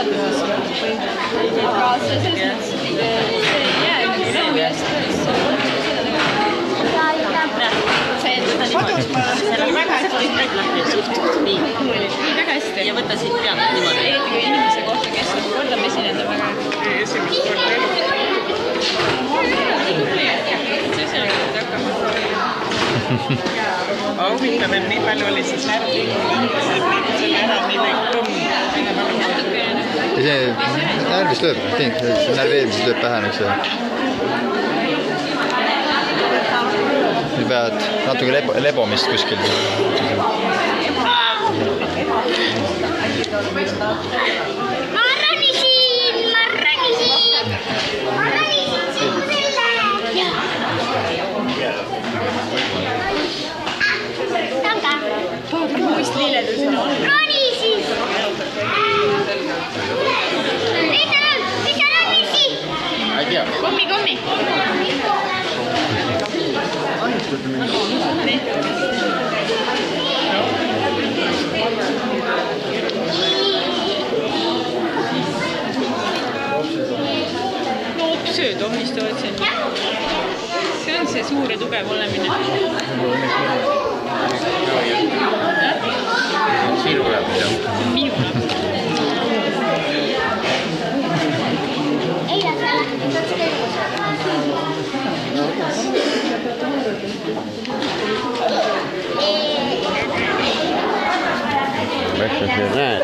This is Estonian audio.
et ju lõbu ja siis see kodus ma suhtun väga hästi. nii, väga hästi. ja võta siit pealt niimoodi. kui inimese kohta, kes on kordama esinenud, on väga esimest korda elus. see seal hakkab. aga huvitav, et nii palju oli siis närvi, ütlesid nii selle ära, nii väike kõmm. See närvis lööb, närveerimisest lööb pähe niisuguse. nüüd pead natuke lebo, lebomist kuskil. ma ronisin, ma ronisin, ma ronisin sinu selja. Tanga, puistliiledus on ronisin. mis seal on, mis seal on, Missi? ma ei tea. kommi, kommi. loopsööd omistavad siin. see on see suur ja tugev olemine. Breakfast at that.